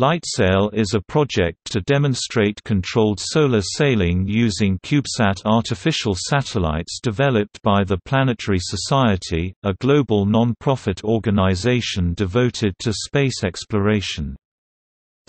LightSail is a project to demonstrate controlled solar sailing using CubeSat artificial satellites developed by the Planetary Society, a global non-profit organization devoted to space exploration.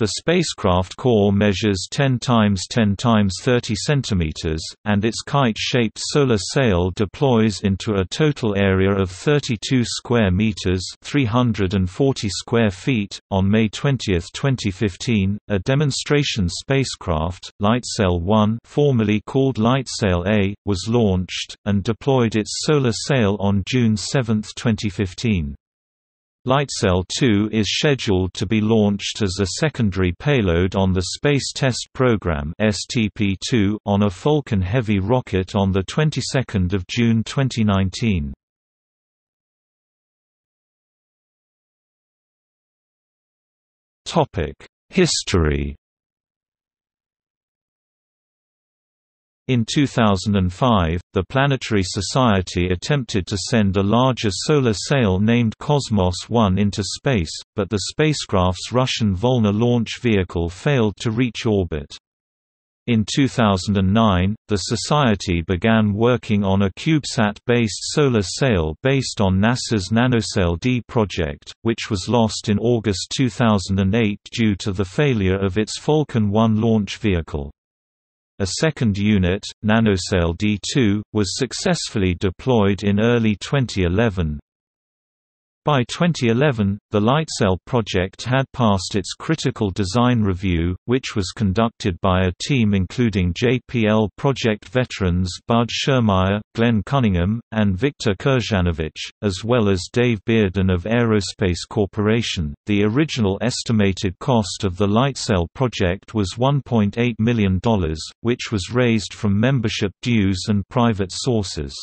The spacecraft core measures 10 times 10 times 30 cm, and its kite-shaped solar sail deploys into a total area of 32 square meters (340 square feet). On May 20, 2015, a demonstration spacecraft, LightSail 1, formerly called LightSail A, was launched and deployed its solar sail on June 7, 2015. LightSail 2 is scheduled to be launched as a secondary payload on the Space Test Program (STP-2) on a Falcon Heavy rocket on the 22nd of June 2019. Topic: History In 2005, the Planetary Society attempted to send a larger solar sail named Cosmos 1 into space, but the spacecraft's Russian Volna launch vehicle failed to reach orbit. In 2009, the Society began working on a CubeSat-based solar sail based on NASA's NanoSail D project, which was lost in August 2008 due to the failure of its Falcon 1 launch vehicle. A second unit, NanoSail D2, was successfully deployed in early 2011. By 2011, the LightSail project had passed its critical design review, which was conducted by a team including JPL project veterans Bud Schurmeier, Glenn Cunningham, and Viktor Kerzhanovich, as well as Dave Bearden of Aerospace Corporation. The original estimated cost of the LightSail project was $1.8 million, which was raised from membership dues and private sources.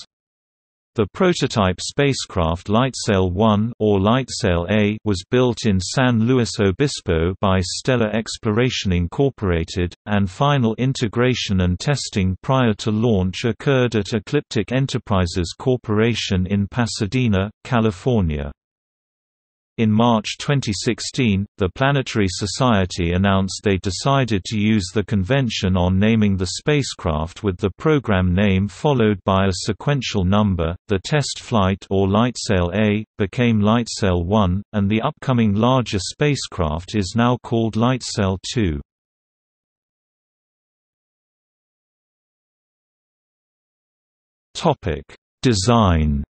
The prototype spacecraft LightSail 1 or LightSail A was built in San Luis Obispo by Stellar Exploration Incorporated, and final integration and testing prior to launch occurred at Ecliptic Enterprises Corporation in Pasadena, California. In March 2016, the Planetary Society announced they decided to use the convention on naming the spacecraft with the program name followed by a sequential number. The test flight or LightSail A became LightSail 1, and the upcoming larger spacecraft is now called LightSail 2. Topic: Design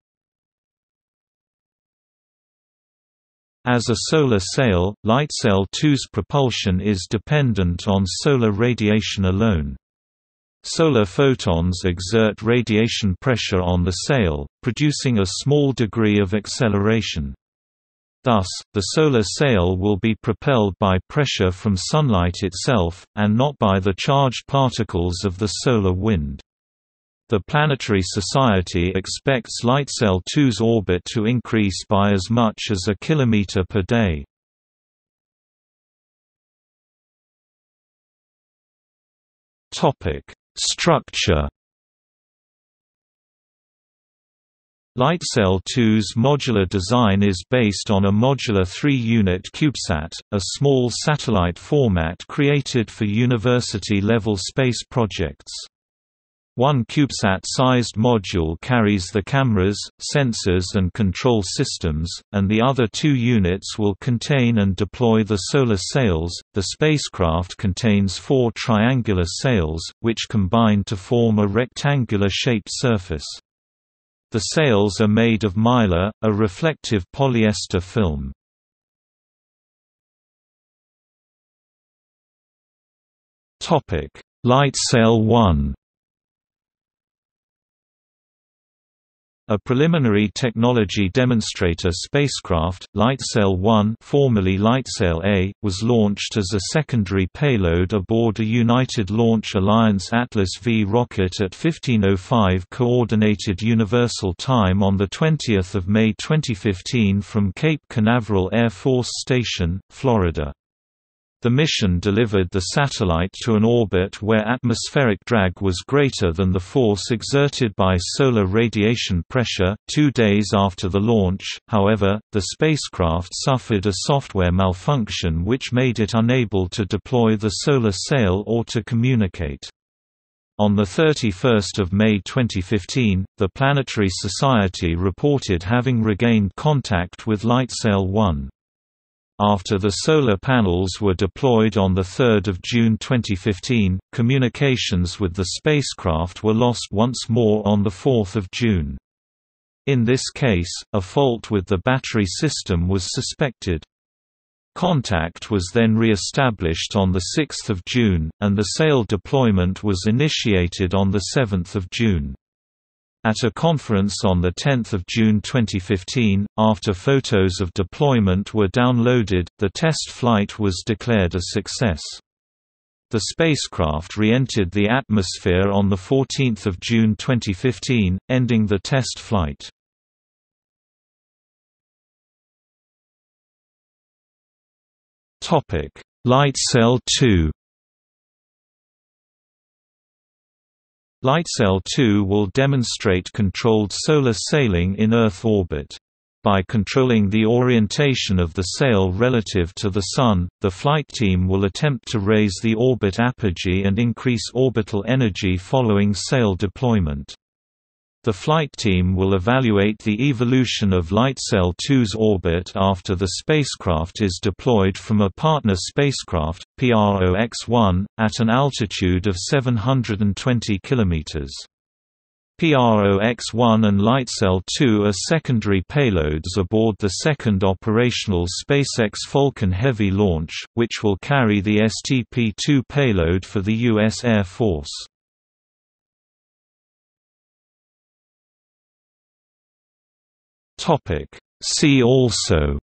As a solar sail, LightSail 2's propulsion is dependent on solar radiation alone. Solar photons exert radiation pressure on the sail, producing a small degree of acceleration. Thus, the solar sail will be propelled by pressure from sunlight itself, and not by the charged particles of the solar wind. The Planetary Society expects LightSail 2's orbit to increase by as much as a kilometer per day. Topic: Structure. LightSail 2's modular design is based on a modular three-unit CubeSat, a small satellite format created for university-level space projects. One CubeSat-sized module carries the cameras, sensors and control systems, and the other two units will contain and deploy the solar sails. The spacecraft contains four triangular sails, which combine to form a rectangular-shaped surface. The sails are made of mylar, a reflective polyester film. LightSail 1 A preliminary technology demonstrator spacecraft, LightSail 1 formerly LightSail A, was launched as a secondary payload aboard a United Launch Alliance Atlas V rocket at 1505 Coordinated Universal Time on 20 May 2015 from Cape Canaveral Air Force Station, Florida. The mission delivered the satellite to an orbit where atmospheric drag was greater than the force exerted by solar radiation pressure. Two days after the launch, however, the spacecraft suffered a software malfunction which made it unable to deploy the solar sail or to communicate. On 31 May 2015, the Planetary Society reported having regained contact with LightSail 1. After the solar panels were deployed on 3 June 2015, communications with the spacecraft were lost once more on 4 June. In this case, a fault with the battery system was suspected. Contact was then re-established on 6 June, and the sail deployment was initiated on 7 June. At a conference on 10 June 2015, after photos of deployment were downloaded, the test flight was declared a success. The spacecraft re-entered the atmosphere on 14 June 2015, ending the test flight. LightSail 2 LightSail 2 will demonstrate controlled solar sailing in Earth orbit. By controlling the orientation of the sail relative to the Sun, the flight team will attempt to raise the orbit apogee and increase orbital energy following sail deployment. The flight team will evaluate the evolution of LightSail 2's orbit after the spacecraft is deployed from a partner spacecraft, PROX-1, at an altitude of 720 km. PROX-1 and LightSail 2 are secondary payloads aboard the second operational SpaceX Falcon Heavy launch, which will carry the STP-2 payload for the U.S. Air Force. Topic. See also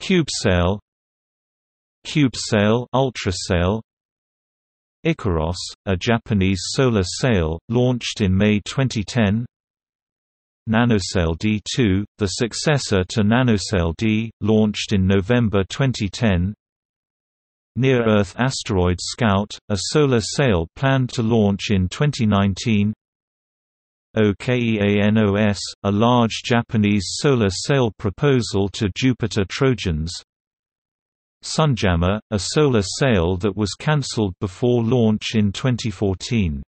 CubeSail CubeSail Ultrasail IKAROS, a Japanese solar sail, launched in May 2010 NanoSail D2, the successor to NanoSail D, launched in November 2010 Near-Earth Asteroid Scout, a solar sail planned to launch in 2019 OKEANOS, a large Japanese solar sail proposal to Jupiter Trojans. Sunjammer, a solar sail that was cancelled before launch in 2014